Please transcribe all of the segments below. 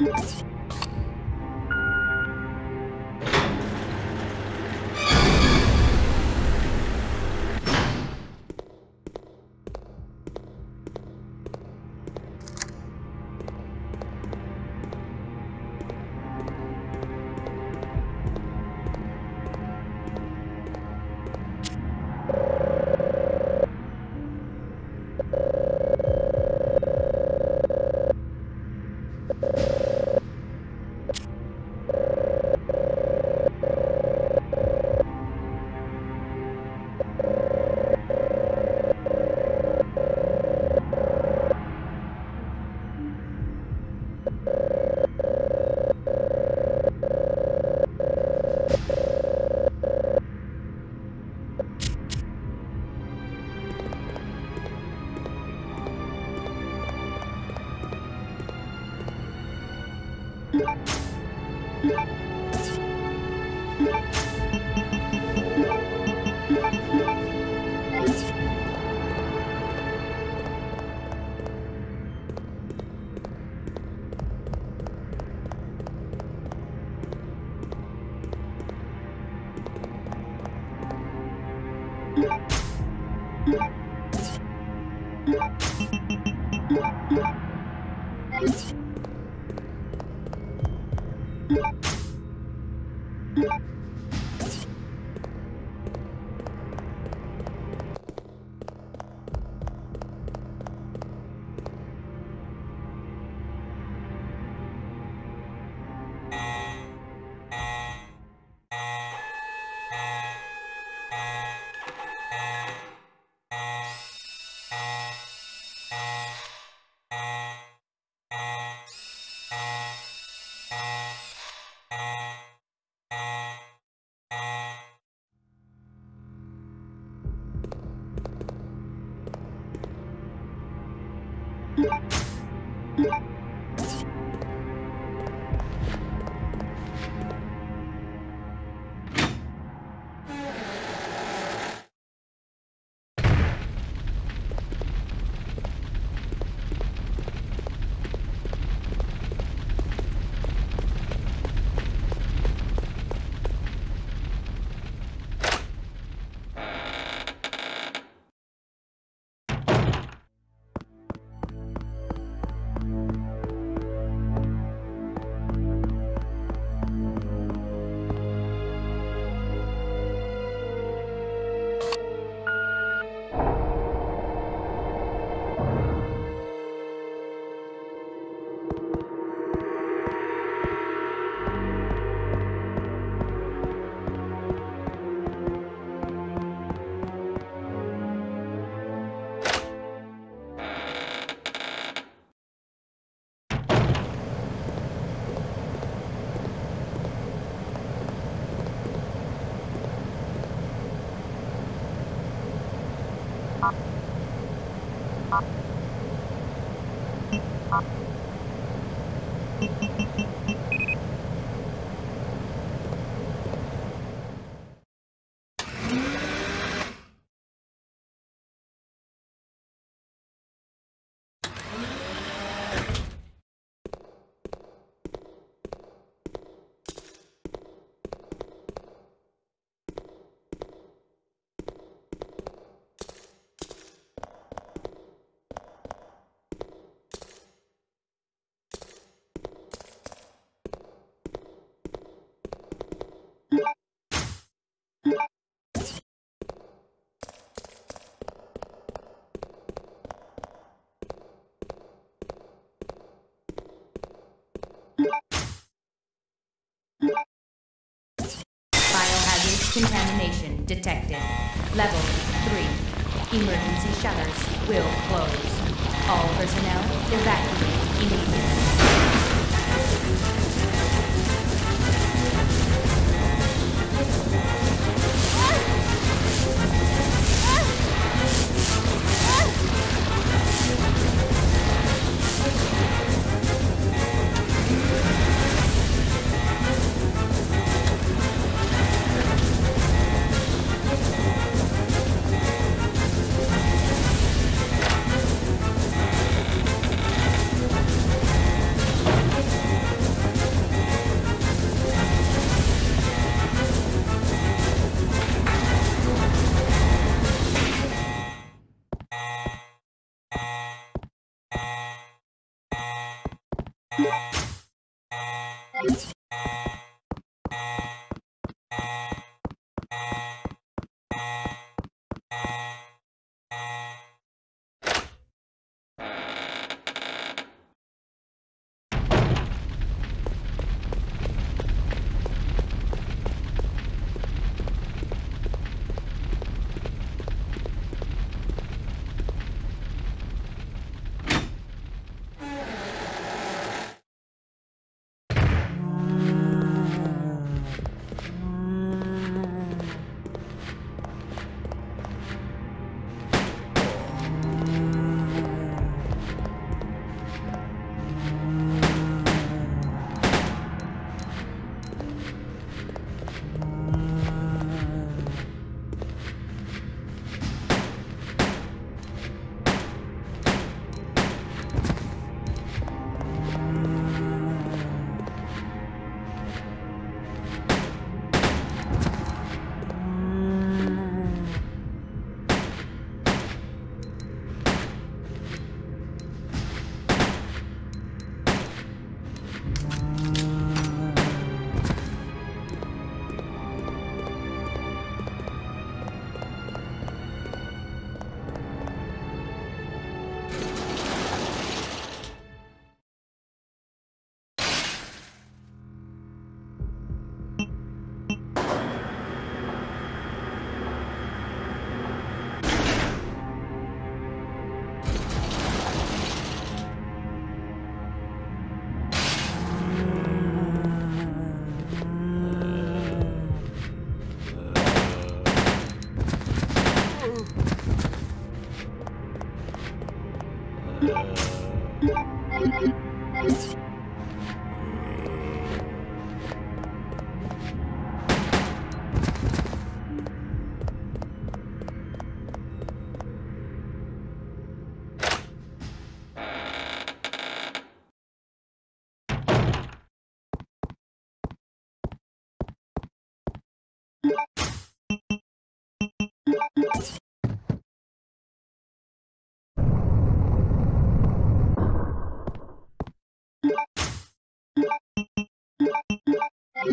Let's Contamination Level 3. Emergency shutters will close. All personnel evacuate immediately. Yeah.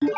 you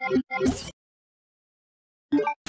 Thank you.